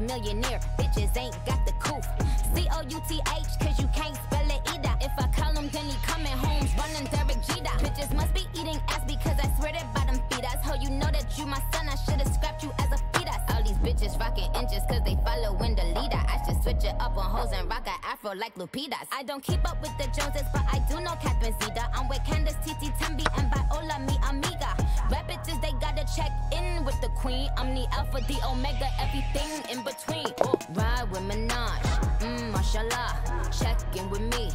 multi-millionaire. Bitches ain't got the coof. C-O-U-T-H, cause you can't spell I call him, then he coming home, running Derek Jeter. Bitches must be eating ass because I swear that bottom feed us. Ho, you know that you my son, I should've scrapped you as a fetus. All these bitches rocking inches cause they following the leader. I should switch it up on hoes and rock a afro like Lupita's. I don't keep up with the Joneses, but I do know Catherine Zeta. I'm with Candace, Titi, Tembi, and Viola, mi amiga. Rap bitches, they gotta check in with the queen. I'm the alpha, the omega, everything in between. Ride with Minaj, mmm, mashallah. Check in with me,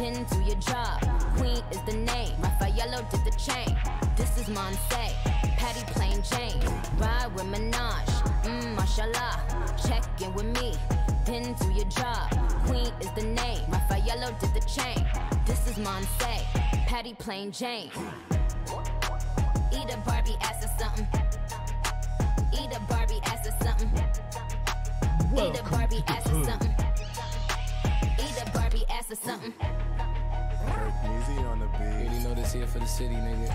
then do your job. Queen is the name, Raffaello did the chain. This is Monse, Patty Plain Jane. Ride with Minaj, mmm, mashallah. Check in with me, then do your job. Queen is the name, Raffaello did the chain. This is Monse, Patty Plain Jane. Eat a Barbie ass or something. Eat a Barbie ass or something. Eat a Barbie ass or something. Eat a Barbie ass or something. Easy on the beat. You know this here for the city, nigga.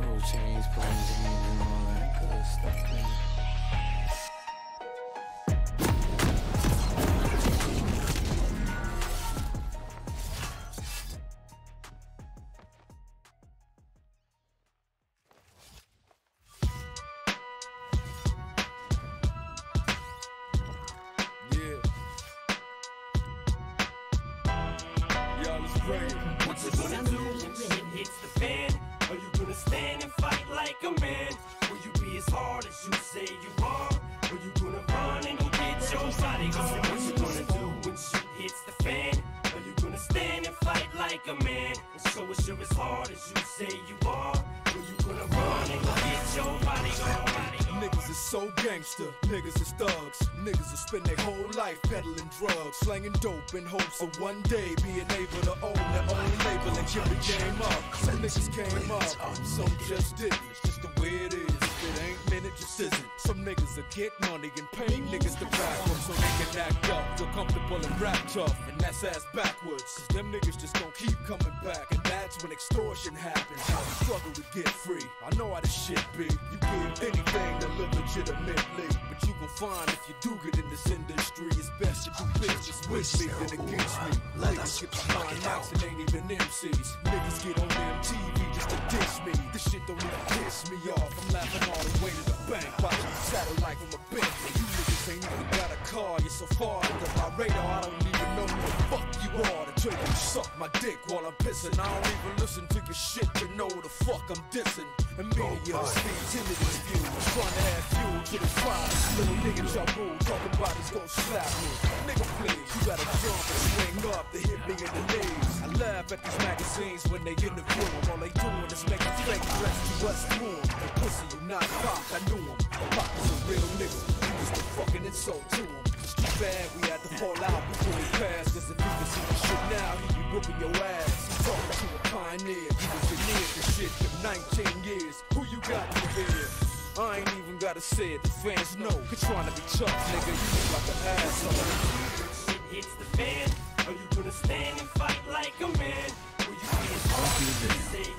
Gold chains, planes, and all that good stuff, nigga. Peddling drugs, slanging dope in hopes of one day being able to own their own label and give the game up. Some niggas came up, some just didn't. It's just the way it is. Isn't. Some niggas will get money and pay niggas to back them so they can act up, feel comfortable and rap tough, and that's ass backwards. Cause them niggas just gon' keep coming back, and that's when extortion happens. I struggle to get free. I know how this shit be. You give anything to live legitimately, but you gon' find if you do get in this industry, it's best to do business with me than against me. Niggas get behind mics and ain't even MCs. Niggas get on MTV just to diss me. This shit don't even piss me off. I'm laughing all the way to the bank, watching satellite from a bench. You niggas ain't even got a car, you're so far under my radar. I don't even know who the fuck you are to tell you suck my dick while I'm pissing. I don't even listen to your shit to know the fuck I'm dissing. And media speed timidity view, trying to add fuel to the fire. Little nigga y'all move, talking about it's gon' slap me. Nigga please, you gotta jump and swing up to hit me in the knees. Laugh at these magazines when they interview 'em. All they doing is making fake threats to us 'em. And pussy, you not Pac, I knew him. Pac is a real nigga, he was the fucking insult to him. It's too bad we had to fall out before he passed. Cause if you can see the shit now, he be whooping your ass. Talking to a pioneer, he was in the shit for 19 years. Who you got in ear? I ain't even gotta say it, the fans know. Quit trying to be tough, nigga, you look like an asshole. shit hits the fan, are you gonna stand and fight like a man? Will you be as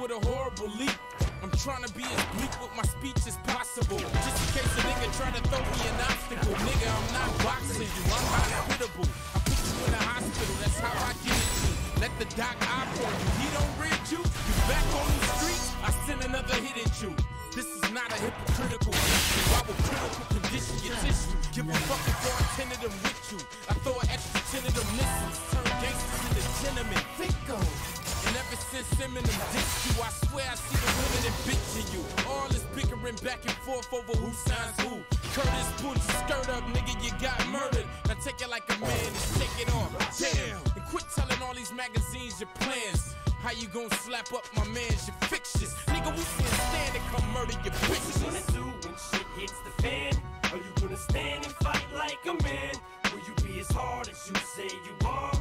with a horrible leap. I'm trying to be as bleak with my speech as possible. Just in case a nigga try to throw me an obstacle. Nigga, I'm not boxing you, I'm hospitable. I put you in the hospital, that's how I get it. Let the doc op on you. He don't rid you, you back on the streets, I send another hit at you. This is not a hypocritical issue. I will critical condition your tissue. Give a fuck if of them with you. I throw an extra ten of them missiles. Turn gangsters into gentlemen. Think Ever since Eminem dissed you, I swear I see the women and bitch in you. All this bickering back and forth over who signs who. Curtis, pulled your skirt up, nigga, you got murdered. Now take it like a man and shake it on. Damn! And quit telling all these magazines your plans. How you gonna slap up my man's your fictions? Nigga, we can't stand and come murder your bitches. What you gonna do when shit hits the fan? Are you gonna stand and fight like a man? Will you be as hard as you say you are?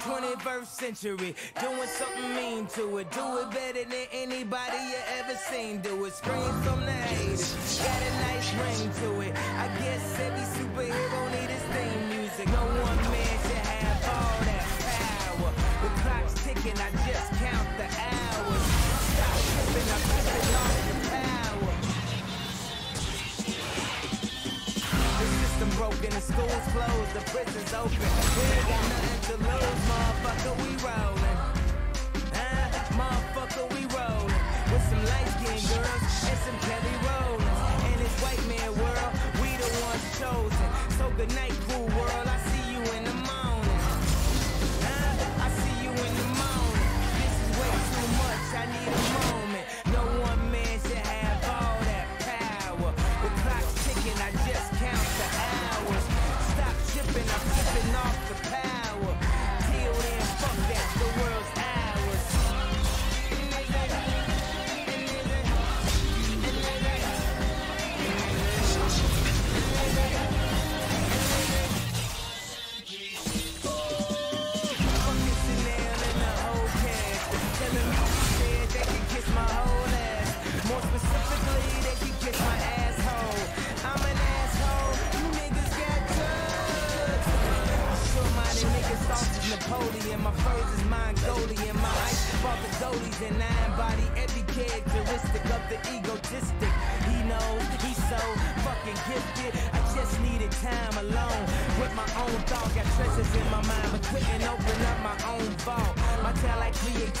21st century, doing something mean to it. Do it better than anybody you ever seen. Do it, scream from the haters. Got a nice ring to it. I guess every superhero need his music. No one man should have all that power. The clock's ticking, I just count the hours. Stop tripping, I'm tripping off power. The system broken, the schools closed, the prisons open. We ain't got nothing to lose, motherfucker, we rollin'. Huh? Motherfucker, we. With some light skinned girls and some. In this white man world, we the ones chosen. So good night, cool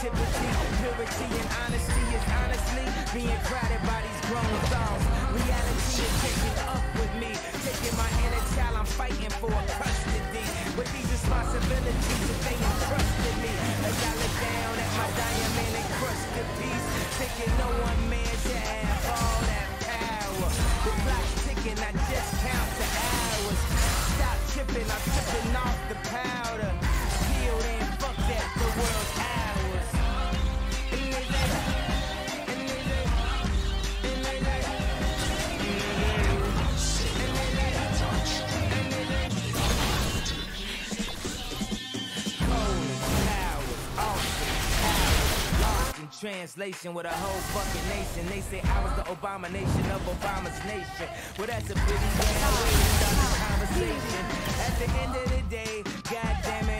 creativity, purity, and honesty is honestly being crowded by these grown thoughts. Reality is taking up with me, taking my inner child. I'm fighting for custody. With these responsibilities, if they entrusted me, as I look down at my diamond encrusted piece, thinking no one man should have all that power. The clock's ticking, I just count the hours. Stop tripping, I'm tripping off the powder. Till then, fuck that, the world's translation with a whole fucking nation. They say I was the abomination of Obama's nation. Well, that's a pretty damn way to start the conversation. At the end of the day, god it,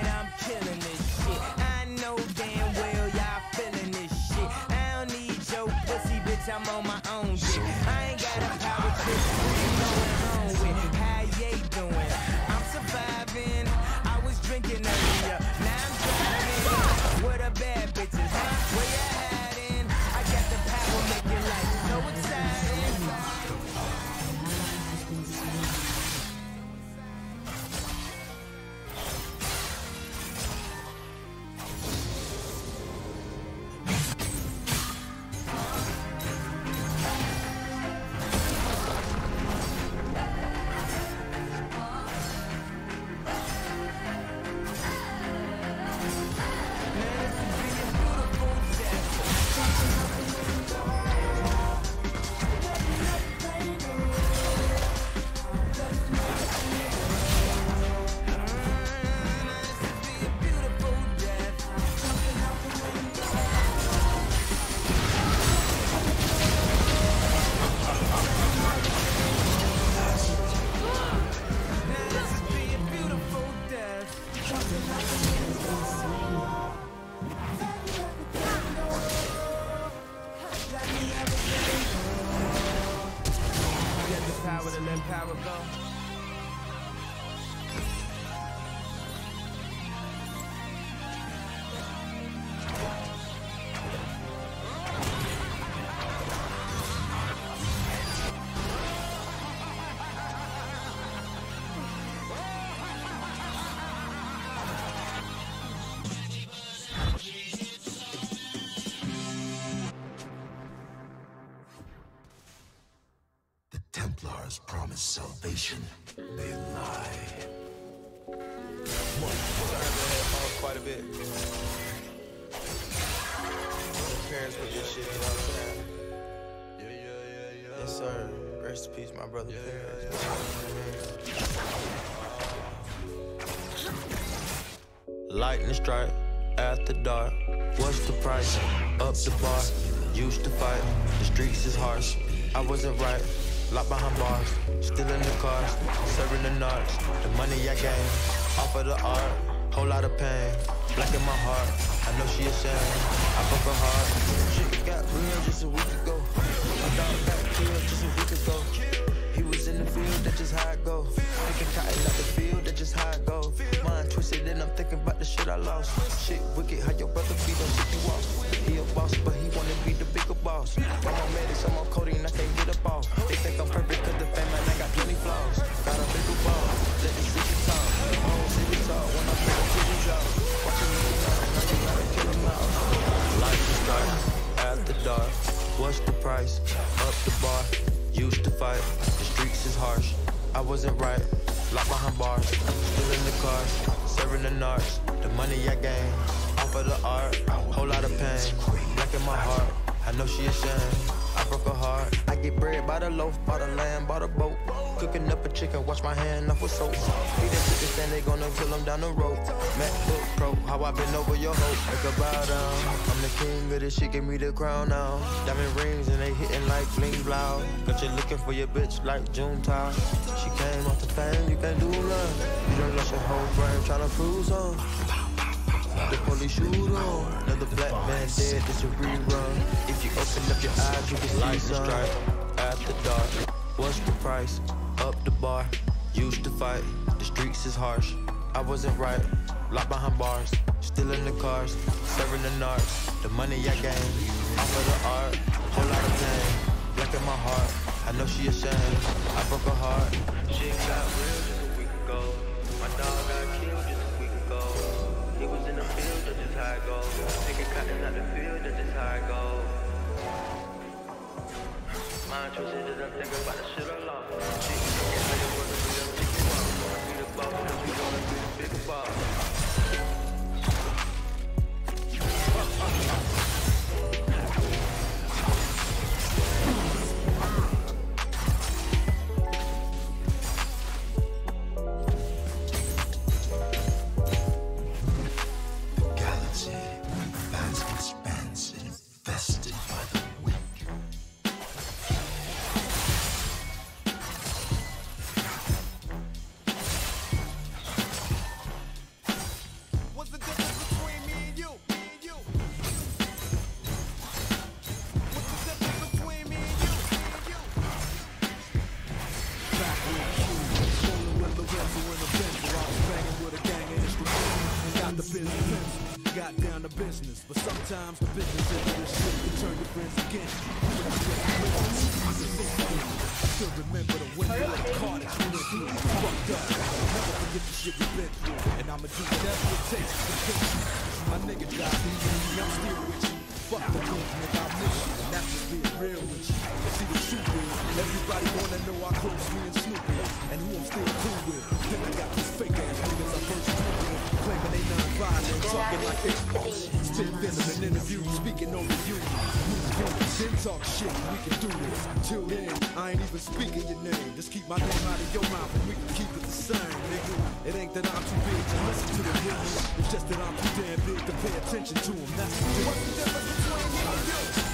Yes, sir. Rest in peace, my brother. Parents. Lightning strike after dark. What's the price? Up the bar. Used to fight. The streets is harsh. I wasn't right. Locked behind bars. Still in the cars. Serving the narcs. The money I gained. Off of the art. Whole lot of pain. Black in my heart. I know she is ashamed. I broke her heart. Shit got real just a week ago. Killed just a week ago. He was in the field, that's just how it go. Picking cotton out the field, that's just how it go. Mind twisted and I'm thinking about the shit I lost. Shit wicked, how your brother be don't shit you off. He a boss, but he wanna be the bigger boss. I'm on medics, I'm on codeine, I can't get up off. They think I'm perfect cause the fame and I got plenty flaws. Got a bigger ball, let the city talk. Whole city talk when I put the cities out. Watching me now, now you gotta kill him out. Life is dark, after dark. What's the price? The bar. Used to fight, the streets is harsh. I wasn't right, locked behind bars. Still in the cars, serving the narcs. The money I gained, off of the art. Whole lot of pain, black in my heart. I know she ashamed. Get bread by the loaf, by the land, by the boat. Cooking up a chicken, wash my hand off with soap. Feed them chicken, saying they gonna kill them down the road. MacBook Pro, how I been over your hoe. Make a bow down. I'm the king of this shit, give me the crown now. Diamond rings and they hitting like bling blow. Got you looking for your bitch like June Junetime. She came off the fame, you can't do nothing. You done lost your whole brain trying to prove something. The police shoot on. Another black man dead, it's a rerun. If you open up your eyes, you can see strike after dark. What's the price? Up the bar. Used to fight. The streets is harsh. I wasn't right. Locked behind bars. Still in the cars. Serving the narcs. The money I gained. Off of the art. Whole lot of pain. Black in my heart. I know she ashamed. I broke her heart. Shit got real big boss. The business, got down to business, but sometimes the business is this shit can turn your friends against you. Still remember the winter of the carnage we went through. Fucked up, never forget the shit we've been through, and I'ma do whatever it takes to convince you. My nigga died, I'm still with you. Fuck the nigga, I miss you, and that's just being real with you. See the truth is, everybody wanna know how close me and Snoop and who I'm still cool with. Then I got talking like speaking. Then talk shit, we can do this. Till then, I ain't even speaking your name. Just keep my name out of your mouth, and we can keep it the same, nigga. It ain't that I'm too big to listen to the rumors. It's just that I'm too damn big to pay attention to them. That's the difference. What's the difference between me and you?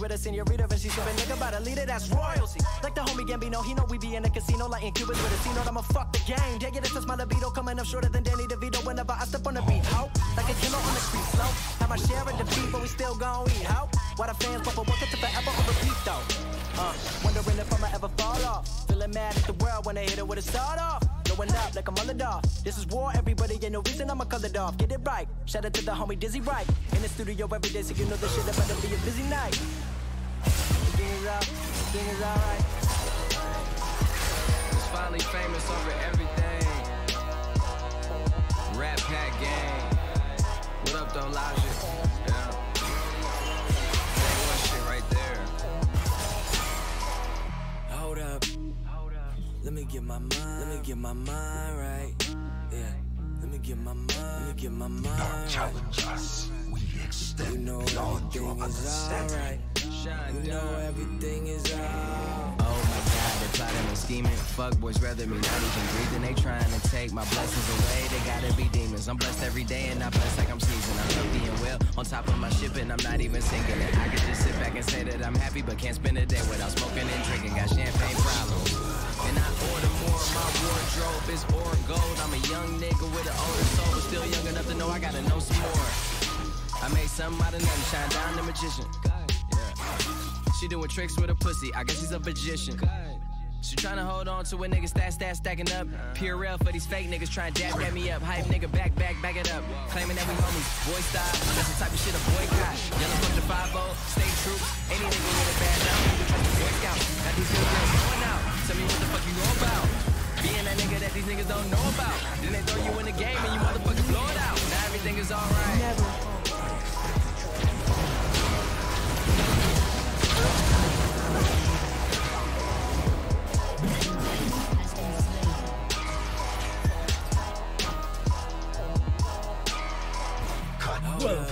With a senorita. And she's sippin' nigga by the leader, that's royalty. Like the homie Gambino, he know we be in the casino, lighting Cubans with a C note. I'ma fuck the game. Yeah, it, it's my libido coming up shorter than Danny DeVito whenever I step on the beat. Ho, like a killer on the street, slow. Have my share of the beat, but we still gon' eat. Ho, why the fans bump a it to forever on repeat though. Uh, wondering if I'ma ever fall off. Feeling mad at the world when they hit it with a start off. Going up like on off. This is war, everybody, ain't no reason I'ma call it off. Get it right. Shout out to the homie Dizzy Wright. In the studio every day, so you know this shit about to be a busy night. Everything is out, everything is alright. It's finally famous over everything. Rap Pack Gang. What up, though, Logic? Yeah. Say one shit right there. Hold up. Let me get my mind. Let me get my mind right. Yeah. Let me get my mind. Let me get my mind Don't right. challenge us. We You extend know beyond your everything is understanding. Alright. You know everything is alright. Oh my god, they're plotting and scheming. Fuck boys rather me not even breathing. They trying to take my blessings away. They gotta be demons. I'm blessed every day and not blessed like I'm sneezing. I'm healthy and well on top of my ship and I'm not even sinking it. I could just sit back and say that I'm happy, but can't spend a day without smoking and drinking. Got champagne problems. And I order more. My wardrobe is or gold. I'm a young nigga with an older soul, but still young enough to know I gotta know some more. I made something out of nothing, shine down the magician. She doing tricks with her pussy, I guess she's a magician. She tryna hold on to a nigga stat stat stacking up. Pure real for these fake niggas trying to dab dab me up. Hype nigga back back back it up. Claiming that we homies, boy style. That's the type of shit a boycott. Yellow from the 5 state troops. Any nigga with a bad now, you trust the boy scout. Got these good girls going out. Tell me what the fuck you know about. Being that nigga that these niggas don't know about. Then they throw you in the game and you motherfuckers blow it out. Now everything is alright. Cut. Let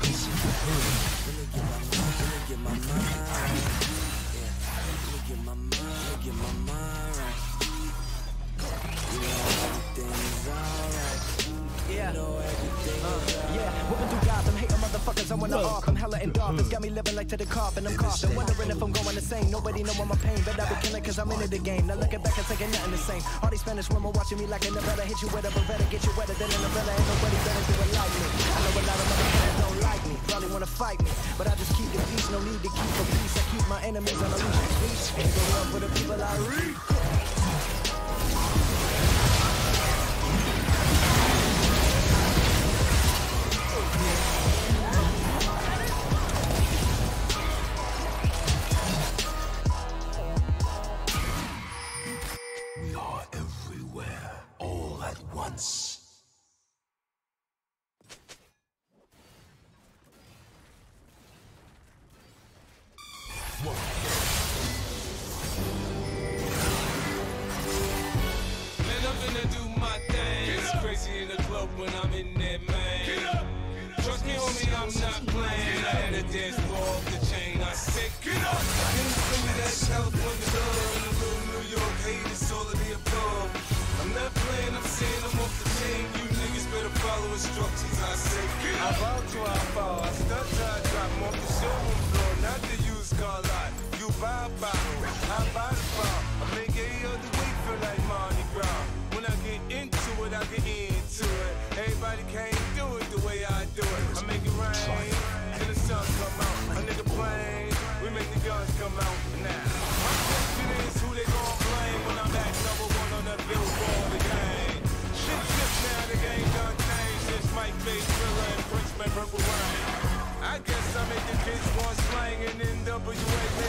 Yeah. Uh, yeah, whipping through Gotham, hating motherfuckers, I wanna off. I'm hella endorphins, got me living like to the coffin. I'm coughing, wondering if I'm going the same. Nobody know my pain, but I be killing cause I'm into the game. Now looking back and thinking nothing the same. All these Spanish women watching me like a novella. Hit you with a beretta, get you wetter than an umbrella. Ain't nobody better do it like me. I know a lot of motherfuckers don't like me, probably wanna fight me. But I just keep the peace, no need to keep the peace. I keep my enemies on a leash. And go up for the people I reach. When I'm in there, man. Trust me, homie, I'm not playing. I had a dance floor off the chain. I said, get up. You bring me that California love? And a little New York hate, it's all of the above. I'm not playing, I'm saying I'm off the chain. You niggas better follow instructions. I say, get up. I bow to I fall. I stunt till I drop 'em off the showroom floor, not the used car lot. You buy a bottle, I buy the bar. I make any other week feel like Mardi Gras. When I get into it, I get into Everybody can't do it the way I do it. I make it rain, till the sun come out. A nigga plain, we make the guns come out now. My question is who they gon' blame when I'm back number one on the billboard the game. Shit shift now, the game done changed since Mike made Thriller and Prince made Purple Rain. I guess I make the kids want slang and NWA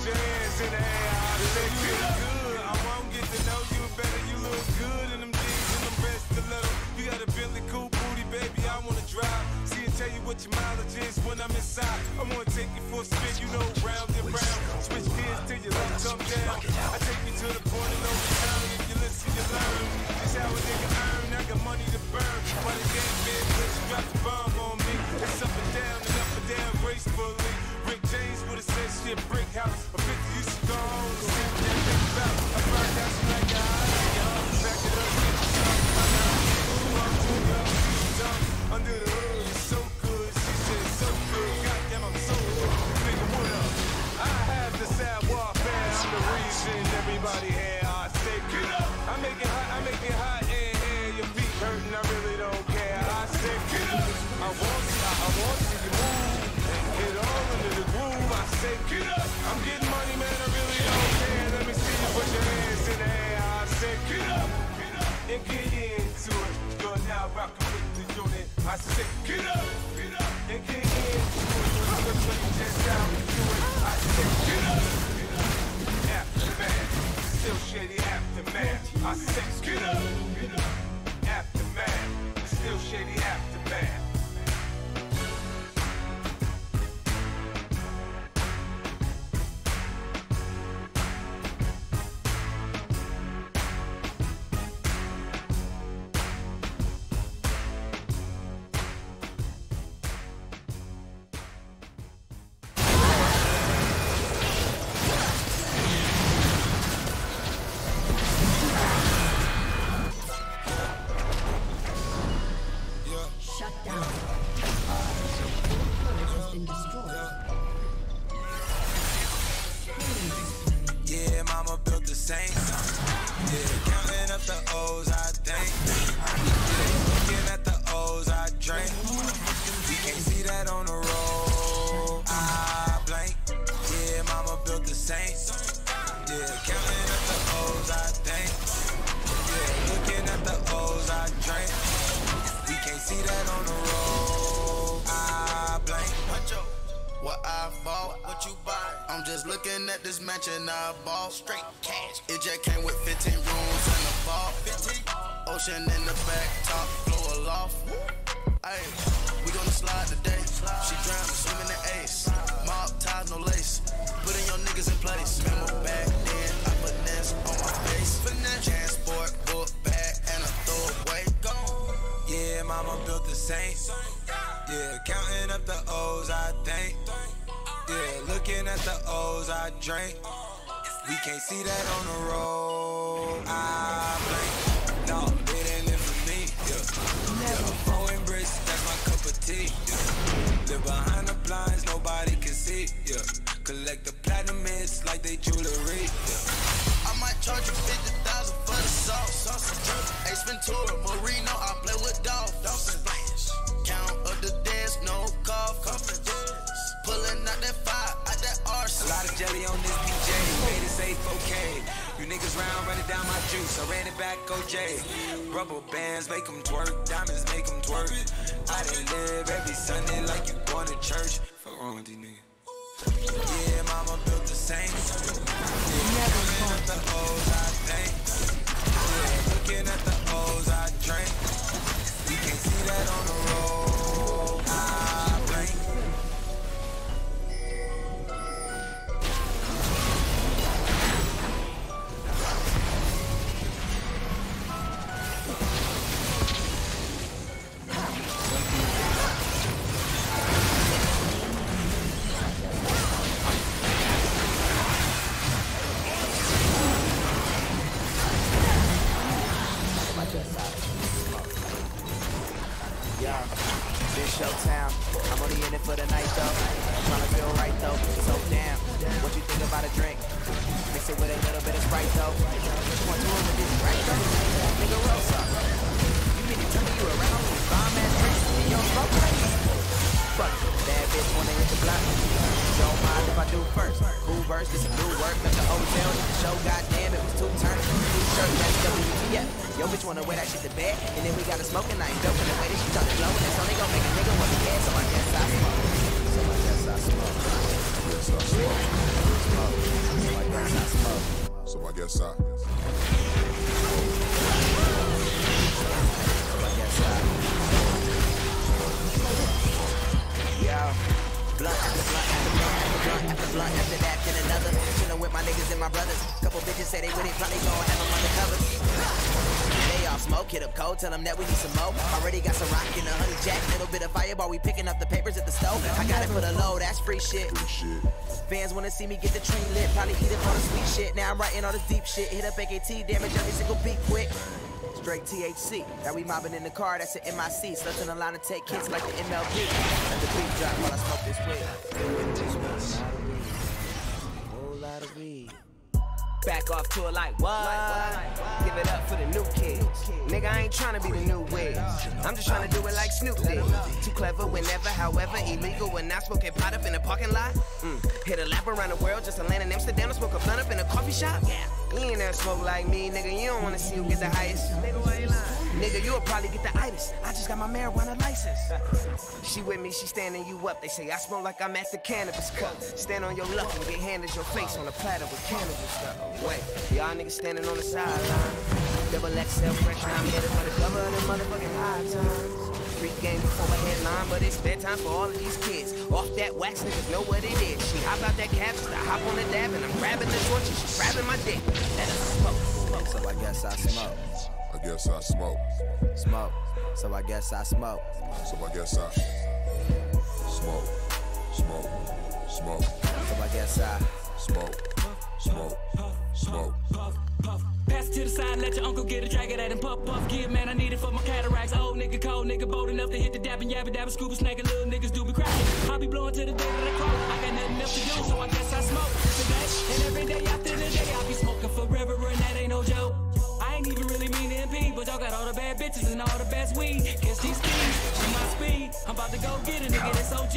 put your hands in the air. I you look good. I won't get to know you better. You look good in them jeans and them best stiletto. You got a Bentley cool booty, baby. I wanna drive. See and tell you what your mileage is when I'm inside. I wanna take you for a spin, you know, round and round. Switch gears till your legs come down. I take you to the point of no return. If you listen, you learn. This how a nigga earn. I got money to burn. But the game big, bitch, drop the bomb on me. It's up and down and up and down gracefully. Rick James would have said shit, brick house. slide today. She drowning, swimming the ace. Mob ties, no lace. Putting your niggas in place. Memo back then, I put this on my face. Transport, book bag, and a throwaway. Yeah, mama built the Saints. Yeah, counting up the O's, I think. Yeah, looking at the O's, I drink. We can't see that on the road. I blank. Yeah. Live behind the blinds, nobody can see. Yeah. Collect the platinum hits like they jewelry. Yeah. I might charge you 50,000 for the sauce. sauce Ace Ventura, Marino, I play with Dolph. Count the dance, no cough. Pulling out that fire, out that arse. A lot of jelly on this DJ, made it say 4K. You niggas round running down my juice, I ran it back, OJ. Rubber bands make them twerk, diamonds make them twerk. I done live every Sunday like you going to church. Fuck wrong with these niggas. Yeah, mama built the same. Yeah. Yeah, looking at the Cool verse, this a new work. Left the hotel, hit the show. Goddamn, it was two turns. New shirt, that's WTF. Yo, bitch wanna wear that shit to bed, and then we got a smoking night. Dope in the way that she slow, and that's only gon' make a nigga want to head. So I guess I smoke. So I guess I smoke. Yes, I smoke. Smoke. So I guess I smoke. So I guess I. So I guess I. Yo, blunt after blunt after blunt after blunt after that, then another. Chillin' with my niggas and my brothers. Couple bitches say they with it, probably gon' have them undercover. They all smoke, hit up cold, tell them that we need some more. Already got some rock in the honey jack, little bit of fireball. We picking up the papers at the stove. I got it for the low, that's free shit. Fans wanna see me get the tree lit, probably eat up all the sweet shit. Now I'm writing all this deep shit. Hit up AKT, damage every single beat quick. Straight THC. Now we mobbing in the car, that's an MIC. Sluts in the line to take kicks like the MLB. Let the beat drop while I smoke this weed. Whole lot of weed. Back off to it like what? Give it up for the new kids. Nigga, I ain't tryna be the new Wiz. I'm just tryna do it like Snoop did. Too clever whenever, however, illegal when not smoking pot up in the parking lot. Mm. Hit a lap around the world just to land in Amsterdam to smoke a blunt up in a coffee shop. Yeah. You ain't never smoke like me, nigga. You don't wanna see who get the highest. Nigga, you'll probably get the itis. I just got my marijuana license. She with me, she standing you up. They say I smoke like I'm at the cannabis cup. Stand on your luck and get handed your face on a platter with cannabis stuff. Wait, y'all niggas standing on the sideline. Double XL pressure, I'm headed for the cover of the motherfucking high times. Street game before a headline, but it's bedtime for all of these kids. Off that wax, niggas know what it is. She hop out that cab, just to hop on the dab, and I'm grabbing the torch, and she's grabbing my dick. Let us smoke. So I guess I smoke. I guess I smoke. Smoke. So I guess I smoke. So I guess I. Smoke. Smoke. Smoke. So I guess I. Smoke. Smoke. Smoke. Puff, puff. Pass it to the side, let your uncle get a drag of that and puff puff. Give man, I need it for my cataracts. Old nigga, cold nigga, bold enough to hit the dab and yabba dabba scuba snacking. Little niggas do be cracking. I be blowing to the day that I crawl. I got nothing else to do, so I guess I smoke today. And every day after the day, I be smoking forever, and that ain't no joke. I ain't even really mean to impede, but y'all got all the bad bitches and all the best weed. Guess speed. I'm about to go get a nigga that's OG.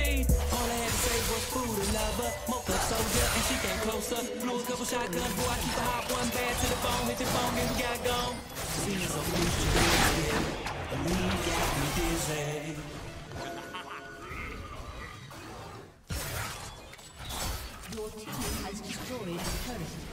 All I had to say was food and lover, mocha soldier, and she came closer. Blew a couple shotguns, boy, I keep a hot one bad to the bone, hit the phone, and we got gone. See so the weed got me dizzy. Your team has destroyed a turret.